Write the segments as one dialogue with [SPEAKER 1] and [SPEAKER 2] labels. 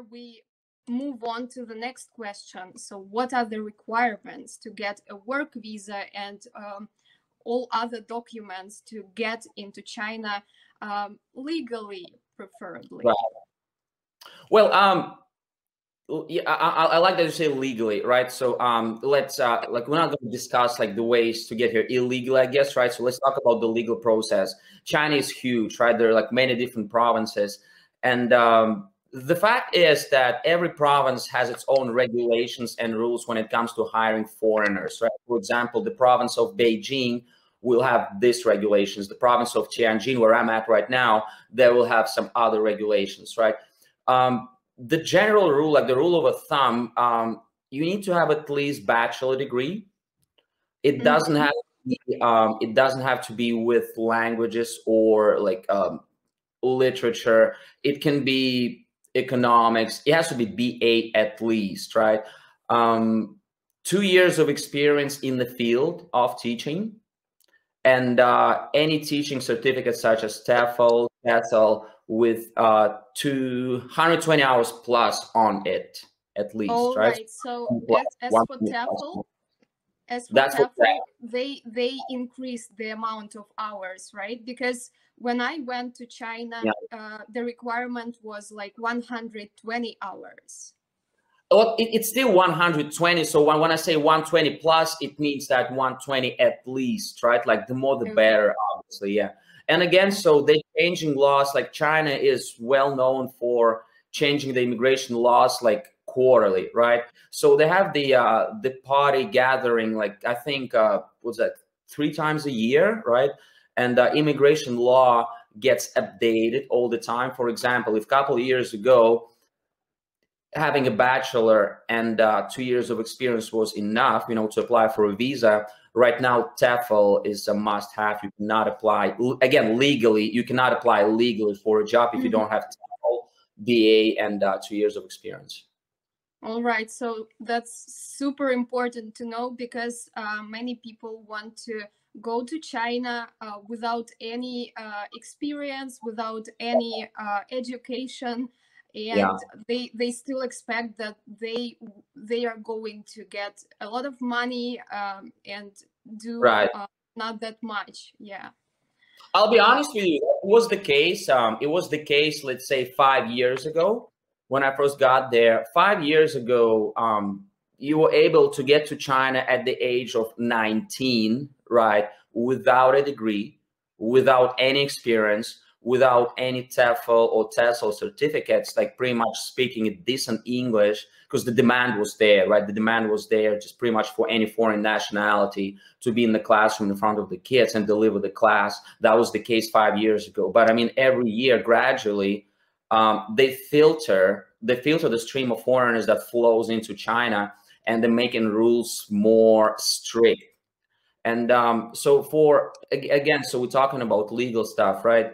[SPEAKER 1] we move on to the next question. So, what are the requirements to get a work visa and um, all other documents to get into China um, legally, preferably?
[SPEAKER 2] Right. Well, um, yeah, I, I, like that you say legally, right? So um, let's uh, like we're not going to discuss like the ways to get here illegally, I guess, right? So let's talk about the legal process. China is huge, right? There are like many different provinces, and um, the fact is that every province has its own regulations and rules when it comes to hiring foreigners, right? For example, the province of Beijing will have these regulations. The province of Tianjin, where I'm at right now, they will have some other regulations, right? Um, the general rule, like the rule of a thumb, um, you need to have at least bachelor degree. It mm-hmm. doesn't have be, um, it doesn't have to be with languages or like um, literature. It can be economics. It has to be BA at least, right? Um, two years of experience in the field of teaching, and uh, any teaching certificate such as TEFL, TESOL, with uh, 220 hours plus on it at least,
[SPEAKER 1] All
[SPEAKER 2] right?
[SPEAKER 1] right. So as, as for TEFL, as for That's TEFL, they they increase the amount of hours, right? Because when I went to China, yeah. uh, the requirement was like 120 hours.
[SPEAKER 2] Well, it, it's still 120. So when, when I say 120 plus, it means that 120 at least, right? Like the more the okay. better, obviously, yeah. And again, so they changing laws. Like China is well known for changing the immigration laws like quarterly, right? So they have the uh, the party gathering, like I think uh, was that three times a year, right? and the immigration law gets updated all the time. For example, if a couple of years ago, having a bachelor and uh, two years of experience was enough, you know, to apply for a visa. Right now, TEFL is a must-have. You cannot apply again legally. You cannot apply legally for a job if you mm-hmm. don't have TEFL, BA, and uh, two years of experience.
[SPEAKER 1] All right, so that's super important to know because uh, many people want to go to China uh, without any uh, experience, without any uh, education, and yeah. they they still expect that they they are going to get a lot of money um, and do right. Uh, not that much. Yeah.
[SPEAKER 2] I'll be honest with you. It was the case. Um, it was the case. Let's say five years ago when I first got there. Five years ago, um, you were able to get to China at the age of 19, right? Without a degree, without any experience, without any TEFL or TESOL certificates, like pretty much speaking decent English, because the demand was there, right? The demand was there just pretty much for any foreign nationality to be in the classroom in front of the kids and deliver the class. That was the case five years ago. But I mean, every year, gradually, um, they filter they filter the stream of foreigners that flows into China and they're making rules more strict. And um, so for again, so we're talking about legal stuff, right?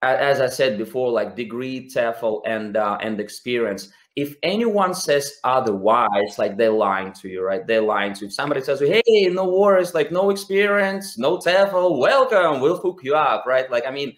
[SPEAKER 2] As I said before, like degree, TEFL, and uh, and experience. If anyone says otherwise, like they're lying to you, right? They're lying to you. If somebody says, "Hey, no worries, like no experience, no TEFL, welcome, we'll hook you up," right? Like, I mean,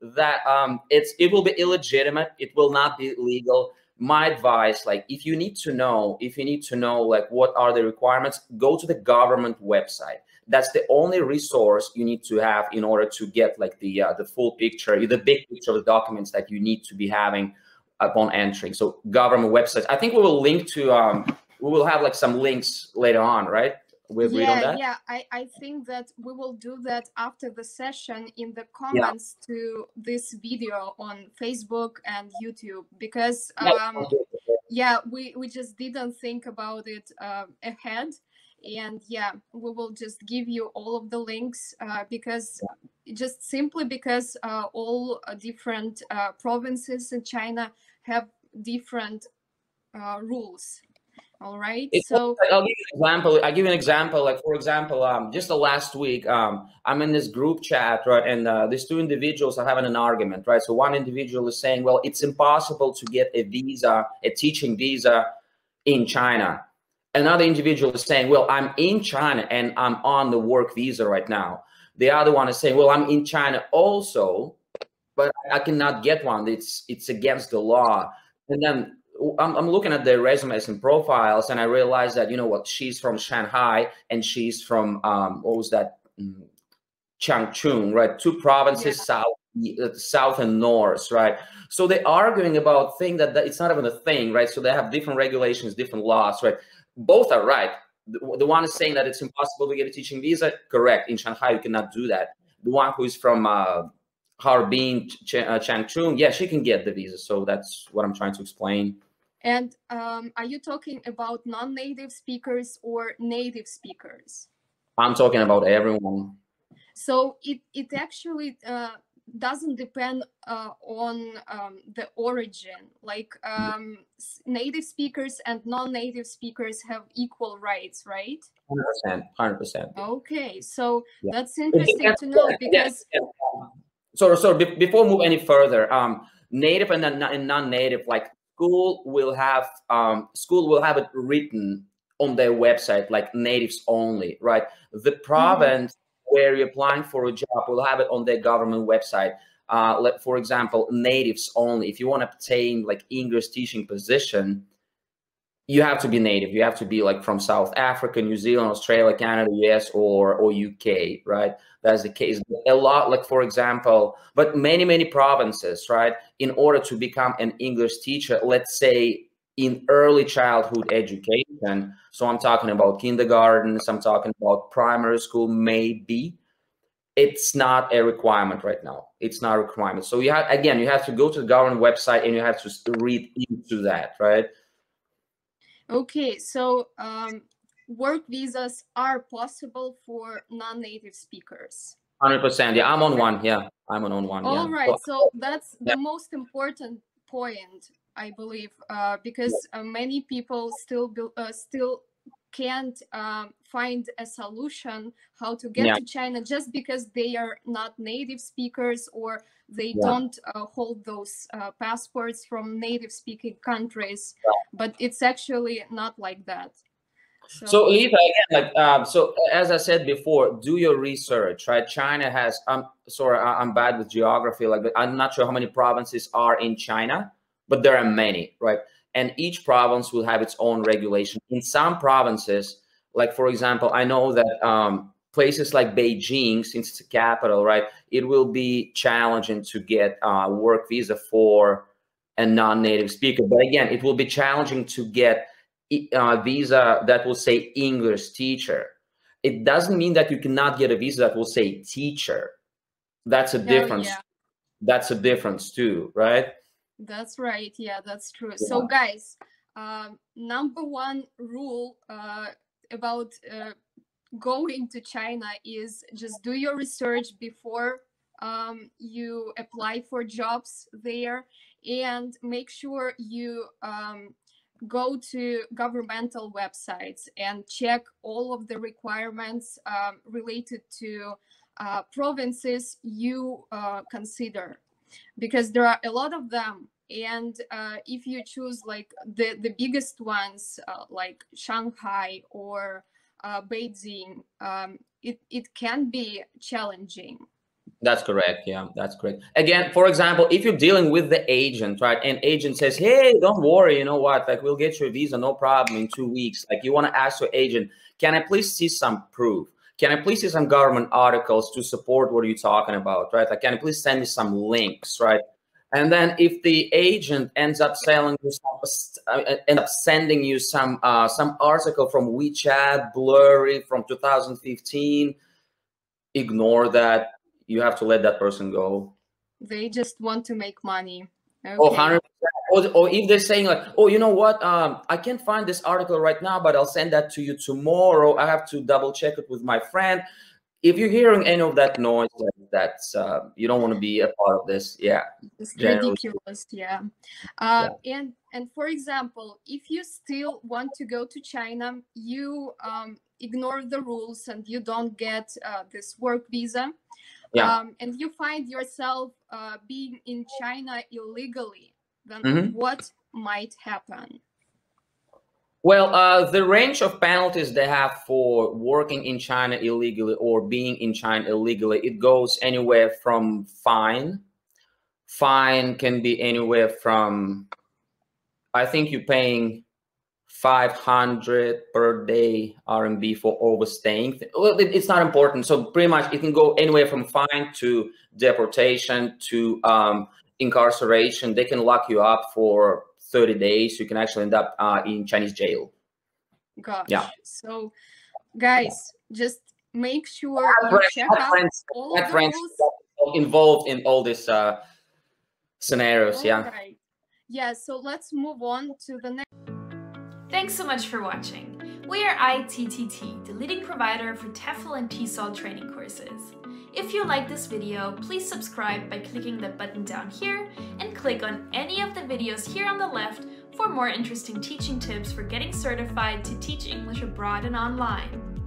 [SPEAKER 2] that um, it's it will be illegitimate. It will not be legal. My advice like if you need to know if you need to know like what are the requirements go to the government website. That's the only resource you need to have in order to get like the uh, the full picture the big picture of the documents that you need to be having upon entering. So government websites i think we will link to um we will have like some links later on right
[SPEAKER 1] we agreed yeah, on that? yeah I, I think that we will do that after the session in the comments yeah. to this video on facebook and youtube because um yeah we we just didn't think about it uh, ahead. And yeah we will just give you all of the links uh, because just simply because uh, all uh, different uh, provinces in china have different uh, rules all right. So
[SPEAKER 2] like, I'll give you an example. I give you an example. Like for example, um, just the last week, um, I'm in this group chat, right, and uh, these two individuals are having an argument, right. So one individual is saying, "Well, it's impossible to get a visa, a teaching visa, in China." Another individual is saying, "Well, I'm in China and I'm on the work visa right now." The other one is saying, "Well, I'm in China also, but I cannot get one. It's it's against the law." and then I'm, I'm looking at their resumes and profiles, and I realized that you know what, she's from Shanghai and she's from um, what was that, mm, Changchun, right? Two provinces yeah. south, uh, south and north, right? So they're arguing about thing that, that it's not even a thing, right? So they have different regulations, different laws, right? Both are right. The, the one is saying that it's impossible to get a teaching visa. Correct. In Shanghai, you cannot do that. The one who is from uh, Harbin, Ch- uh, Changchun, yeah, she can get the visa. So that's what I'm trying to explain.
[SPEAKER 1] And um, are you talking about non-native speakers or native speakers?
[SPEAKER 2] I'm talking about everyone.
[SPEAKER 1] So it it actually uh, doesn't depend uh, on um, the origin. Like um, native speakers and non-native speakers have equal rights, right?
[SPEAKER 2] Hundred percent, hundred percent.
[SPEAKER 1] Okay, so yeah. that's interesting to know because. Yeah.
[SPEAKER 2] So, so before we move any further, um, native and, and non-native, like school will have um, school will have it written on their website like natives only right the mm-hmm. province mm-hmm. where you're applying for a job will have it on their government website uh, let, for example natives only if you want to obtain like english teaching position you have to be native. You have to be like from south africa new zealand australia canada us or or uk right? That's the case. A lot like for example but many many provinces right in order to become an english teacher let's say in early childhood education so i'm talking about kindergartens i'm talking about primary school maybe it's not a requirement right now. It's not a requirement. So you have again you have to go to the government website and you have to read into that right
[SPEAKER 1] okay so um work visas are possible for non-native speakers.
[SPEAKER 2] 100%. Yeah, I'm on one. Yeah, I'm on one.
[SPEAKER 1] All
[SPEAKER 2] yeah.
[SPEAKER 1] right. So that's yeah. the most important point, I believe, uh, because uh, many people still uh, still can't um, find a solution how to get yeah. to China just because they are not native speakers or they yeah. don't uh, hold those uh, passports from native speaking countries. Yeah. But it's actually not like that.
[SPEAKER 2] So, so Lisa, again, like um, so, as I said before, do your research. Right, China has. I'm sorry, I'm bad with geography. Like, I'm not sure how many provinces are in China, but there are many, right? And each province will have its own regulation. In some provinces, like for example, I know that um, places like Beijing, since it's a capital, right, it will be challenging to get a work visa for a non-native speaker. But again, it will be challenging to get uh, visa that will say English teacher. It doesn't mean that you cannot get a visa that will say teacher. That's a difference. Yeah. That's a difference too, right?
[SPEAKER 1] That's right. Yeah, that's true. Yeah. So, guys, um, number one rule uh, about uh, going to China is just do your research before um, you apply for jobs there and make sure you um, go to governmental websites and check all of the requirements um, related to uh, provinces you uh, consider. Because there are a lot of them and uh, if you choose like the, the biggest ones uh, like shanghai or uh, beijing um, it, it can be challenging
[SPEAKER 2] that's correct. Yeah, that's correct. Again, for example, if you're dealing with the agent, right, and agent says, "Hey, don't worry, you know what? Like, we'll get your visa, no problem, in two weeks." Like, you want to ask your agent, "Can I please see some proof? Can I please see some government articles to support what you're talking about, right? Like, can you please send me some links, right?" And then if the agent ends up selling you some, uh, end up sending you some uh, some article from WeChat, blurry from 2015, ignore that you have to let that person go.
[SPEAKER 1] They just want to make money.
[SPEAKER 2] Okay. Oh, 100 or, or if they're saying like, oh, you know what? Um, I can't find this article right now, but I'll send that to you tomorrow. I have to double check it with my friend. If you're hearing any of that noise, that's uh, you don't want to be a part of this. Yeah,
[SPEAKER 1] it's generally. ridiculous. Yeah. Uh, yeah. and and for example, if you still want to go to China, you um, ignore the rules and you don't get uh, this work visa yeah. um, and you find yourself uh, being in China illegally, then mm-hmm. what might happen?
[SPEAKER 2] Well, uh, the range of penalties they have for working in China illegally or being in China illegally, it goes anywhere from fine. Fine can be anywhere from I think you're paying 500 per day RMB for overstaying. Well, it's not important. So pretty much it can go anywhere from fine to deportation to um, incarceration. They can lock you up for 30 days. You can actually end up uh, in Chinese jail.
[SPEAKER 1] Gosh.
[SPEAKER 2] Yeah.
[SPEAKER 1] So, guys, just make sure you
[SPEAKER 2] friends,
[SPEAKER 1] check out
[SPEAKER 2] friends,
[SPEAKER 1] all
[SPEAKER 2] had friends
[SPEAKER 1] those.
[SPEAKER 2] involved in all these uh, scenarios. Yeah.
[SPEAKER 1] Alright. Yeah, so let's move on to the next.
[SPEAKER 3] Thanks so much for watching. We are ITTT, the leading provider for TEFL and TESOL training courses. If you like this video, please subscribe by clicking the button down here and click on any of the videos here on the left for more interesting teaching tips for getting certified to teach English abroad and online.